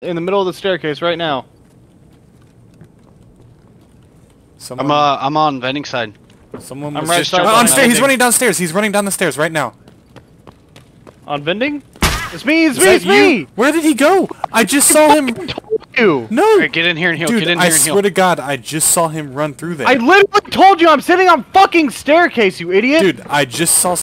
in the middle of the staircase right now. Someone, I'm uh I'm on vending side. someone I'm right just on stairs. He's running downstairs. He's running down the stairs right now. On vending? It's me, it's Is me, it's you? me! Where did he go? I just saw him. You! No, Right, get in here and heal. dude. get in I and heal. swear to God, I just saw him run through there. I literally told you I'm sitting on fucking staircase, you idiot! Dude, I just saw